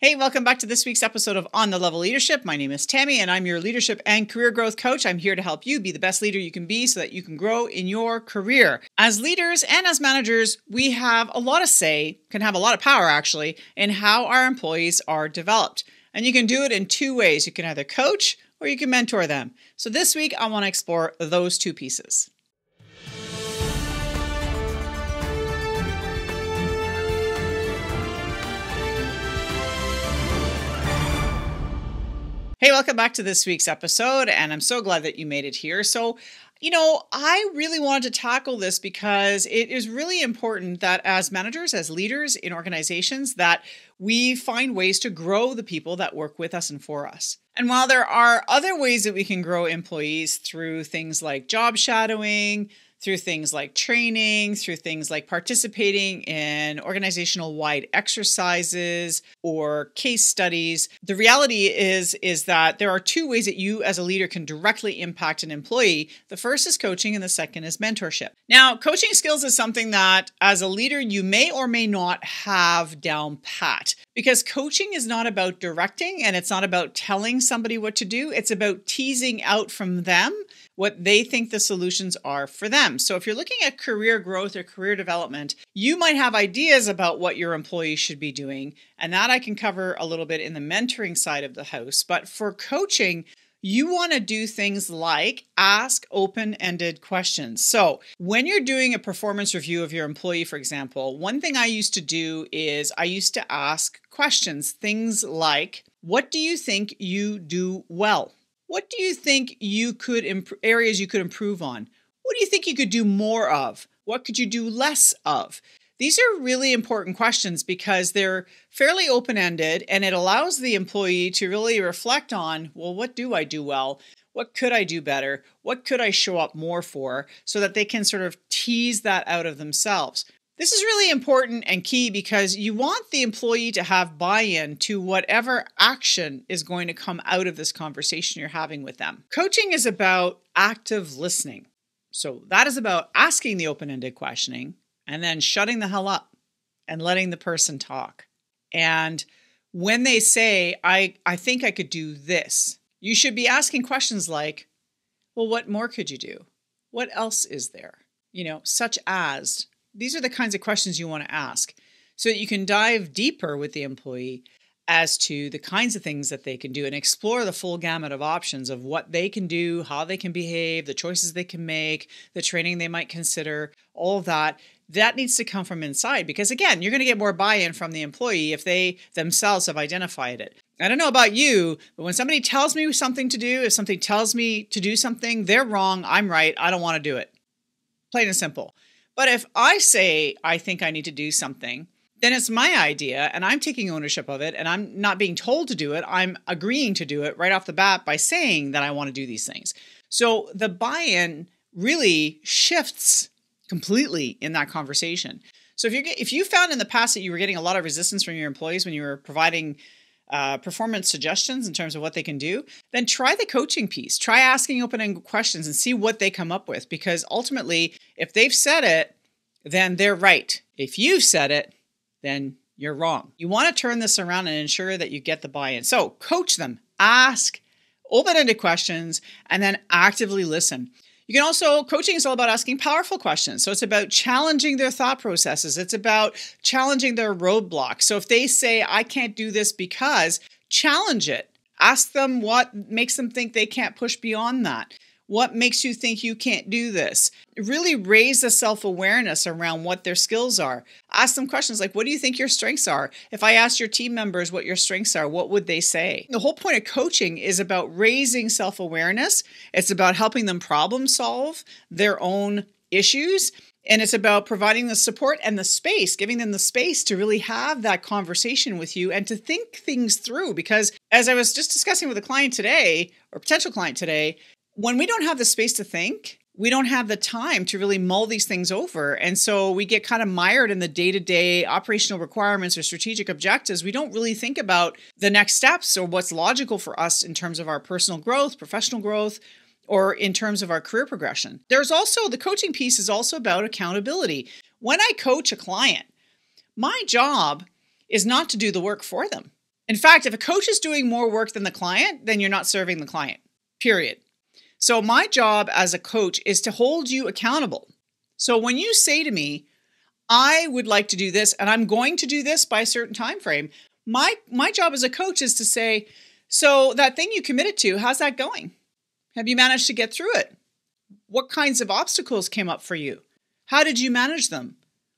Hey, welcome back to this week's episode of On the Level Leadership. My name is Tammy, and I'm your leadership and career growth coach. I'm here to help you be the best leader you can be so that you can grow in your career. As leaders and as managers, we have a lot of say, can have a lot of power actually, in how our employees are developed. And you can do it in two ways you can either coach or you can mentor them. So this week, I want to explore those two pieces. Hey, welcome back to this week's episode, and I'm so glad that you made it here. So, you know, I really wanted to tackle this because it is really important that as managers, as leaders in organizations, that we find ways to grow the people that work with us and for us. And while there are other ways that we can grow employees through things like job shadowing, through things like training, through things like participating in organizational wide exercises or case studies. The reality is is that there are two ways that you as a leader can directly impact an employee. The first is coaching and the second is mentorship. Now, coaching skills is something that as a leader you may or may not have down pat because coaching is not about directing and it's not about telling somebody what to do. It's about teasing out from them what they think the solutions are for them. So if you're looking at career growth or career development, you might have ideas about what your employees should be doing. And that I can cover a little bit in the mentoring side of the house. But for coaching, you want to do things like ask open ended questions. So, when you're doing a performance review of your employee, for example, one thing I used to do is I used to ask questions, things like, What do you think you do well? What do you think you could imp- areas you could improve on? What do you think you could do more of? What could you do less of? These are really important questions because they're fairly open ended and it allows the employee to really reflect on well, what do I do well? What could I do better? What could I show up more for? So that they can sort of tease that out of themselves. This is really important and key because you want the employee to have buy in to whatever action is going to come out of this conversation you're having with them. Coaching is about active listening. So that is about asking the open ended questioning and then shutting the hell up and letting the person talk. And when they say, I, I think I could do this, you should be asking questions like, well, what more could you do? What else is there? You know, such as, these are the kinds of questions you want to ask so that you can dive deeper with the employee as to the kinds of things that they can do and explore the full gamut of options of what they can do, how they can behave, the choices they can make, the training they might consider, all of that. That needs to come from inside because, again, you're going to get more buy in from the employee if they themselves have identified it. I don't know about you, but when somebody tells me something to do, if something tells me to do something, they're wrong, I'm right, I don't want to do it. Plain and simple. But if I say I think I need to do something, then it's my idea and I'm taking ownership of it and I'm not being told to do it. I'm agreeing to do it right off the bat by saying that I want to do these things. So the buy in really shifts completely in that conversation. So if you if you found in the past that you were getting a lot of resistance from your employees when you were providing uh, performance suggestions in terms of what they can do, then try the coaching piece. Try asking open ended questions and see what they come up with. Because ultimately, if they've said it, then they're right. If you've said it, then you're wrong. You want to turn this around and ensure that you get the buy in. So, coach them, ask open ended questions, and then actively listen. You can also, coaching is all about asking powerful questions. So it's about challenging their thought processes, it's about challenging their roadblocks. So if they say, I can't do this because, challenge it. Ask them what makes them think they can't push beyond that. What makes you think you can't do this? Really raise the self awareness around what their skills are. Ask them questions like, What do you think your strengths are? If I asked your team members what your strengths are, what would they say? The whole point of coaching is about raising self awareness, it's about helping them problem solve their own issues. And it's about providing the support and the space, giving them the space to really have that conversation with you and to think things through. Because as I was just discussing with a client today, or potential client today, when we don't have the space to think, we don't have the time to really mull these things over. And so we get kind of mired in the day to day operational requirements or strategic objectives. We don't really think about the next steps or what's logical for us in terms of our personal growth, professional growth, or in terms of our career progression. There's also the coaching piece is also about accountability. When I coach a client, my job is not to do the work for them. In fact, if a coach is doing more work than the client, then you're not serving the client, period. So, my job as a coach is to hold you accountable. So, when you say to me, I would like to do this and I'm going to do this by a certain time frame, my my job as a coach is to say, so that thing you committed to, how's that going? Have you managed to get through it? What kinds of obstacles came up for you? How did you manage them?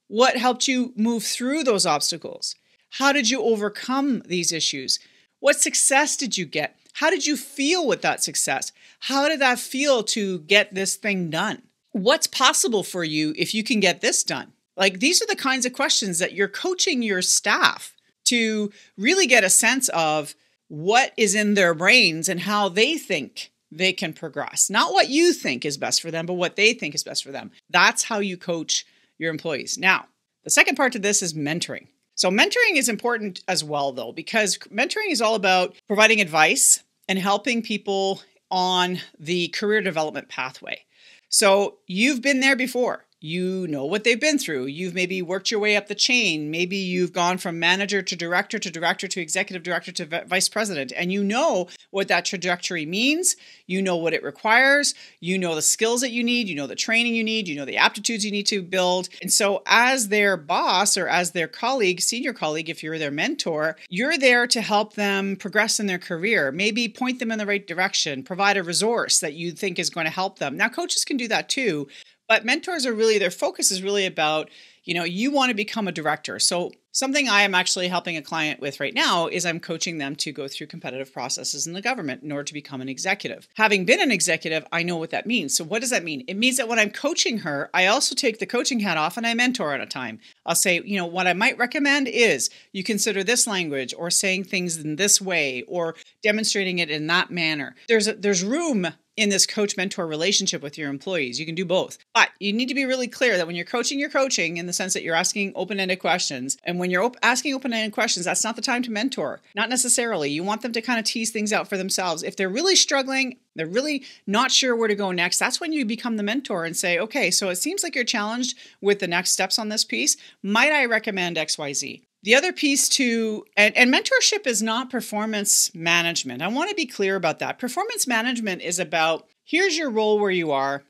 What helped you move through those obstacles? How did you overcome these issues? What success did you get? How did you feel with that success? How did that feel to get this thing done? What's possible for you if you can get this done? Like, these are the kinds of questions that you're coaching your staff to really get a sense of what is in their brains and how they think they can progress. Not what you think is best for them, but what they think is best for them. That's how you coach your employees. Now, the second part to this is mentoring. So, mentoring is important as well, though, because mentoring is all about providing advice and helping people on the career development pathway. So, you've been there before you know what they've been through. You've maybe worked your way up the chain. Maybe you've gone from manager to director to director to executive director to vice president, and you know what that trajectory means. You know what it requires. You know the skills that you need. You know the training you need. You know the aptitudes you need to build. And so, as their boss or as their colleague, senior colleague, if you're their mentor, you're there to help them progress in their career. Maybe point them in the right direction, provide a resource that you think is going to help them. Now, coaches can do that too, but mentors are really, their focus is really about, you know, you want to become a director. So something I am actually helping a client with right now is I'm coaching them to go through competitive processes in the government in order to become an executive. Having been an executive, I know what that means. So what does that mean? It means that when I'm coaching her, I also take the coaching hat off and I mentor at a time. I'll say, you know, what I might recommend is you consider this language or saying things in this way or demonstrating it in that manner. There's a, there's room in this coach mentor relationship with your employees. You can do both. But you need to be really clear that when you're coaching, you're coaching in the sense that you're asking open ended questions. And when you're op- asking open ended questions, that's not the time to mentor. Not necessarily. You want them to kind of tease things out for themselves. If they're really struggling, they're really not sure where to go next, that's when you become the mentor and say, okay, so it seems like you're challenged with the next steps on this piece. Might I recommend XYZ? The other piece to, and, and, mentorship is not performance management. I want to be clear about that. Performance management is about here's your role where you are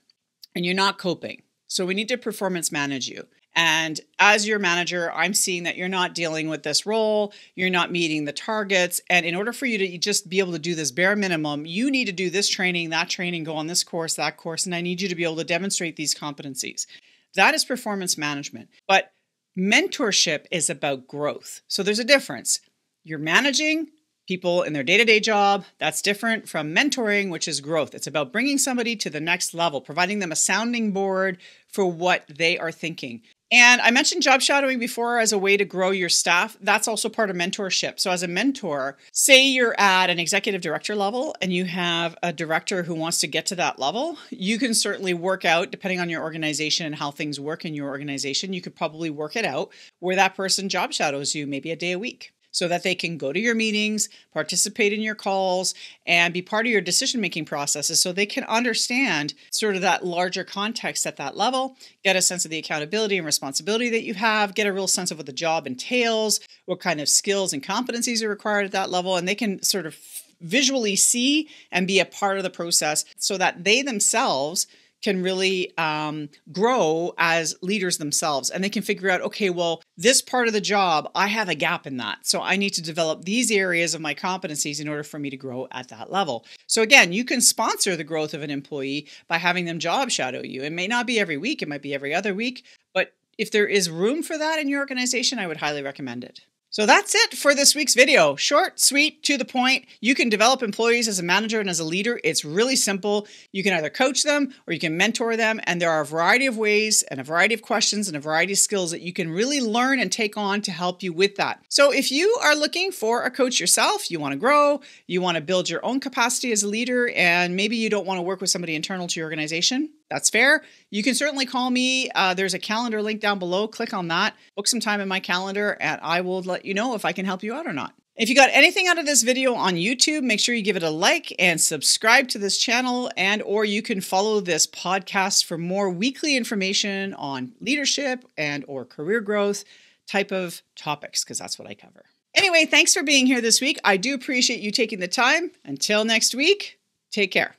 and you're not coping. So we need to performance manage you. And as your manager, I'm seeing that you're not dealing with this role, you're not meeting the targets. And in order for you to just be able to do this bare minimum, you need to do this training, that training, go on this course, that course. And I need you to be able to demonstrate these competencies. That is performance management. But Mentorship is about growth. So there's a difference. You're managing people in their day to day job. That's different from mentoring, which is growth. It's about bringing somebody to the next level, providing them a sounding board for what they are thinking. And I mentioned job shadowing before as a way to grow your staff. That's also part of mentorship. So, as a mentor, say you're at an executive director level and you have a director who wants to get to that level, you can certainly work out, depending on your organization and how things work in your organization, you could probably work it out where that person job shadows you maybe a day a week so that they can go to your meetings, participate in your calls, and be part of your decision making processes so they can understand sort of that larger context at that level, get a sense of the accountability and responsibility that you have, get a real sense of what the job entails, what kind of skills and competencies are required at that level, and they can sort of visually see and be a part of the process so that they themselves can really um, grow as leaders themselves and they can figure out okay well this part of the job i have a gap in that so i need to develop these areas of my competencies in order for me to grow at that level. So again you can sponsor the growth of an employee by having them job shadow you. It may not be every week it might be every other week but if there is room for that in your organization i would highly recommend it so that's it for this week's video. Short, sweet, to the point. You can develop employees as a manager and as a leader. It's really simple. You can either coach them or you can mentor them. And there are a variety of ways and a variety of questions and a variety of skills that you can really learn and take on to help you with that. So if you are looking for a coach yourself, you want to grow, you want to build your own capacity as a leader, and maybe you don't want to work with somebody internal to your organization, that's fair. You can certainly call me. Uh, there's a calendar link down below. Click on that, book some time in my calendar, and I will let you know if I can help you out or not. If you got anything out of this video on YouTube, make sure you give it a like and subscribe to this channel and or you can follow this podcast for more weekly information on leadership and or career growth type of topics because that's what I cover. Anyway, thanks for being here this week. I do appreciate you taking the time. Until next week, take care.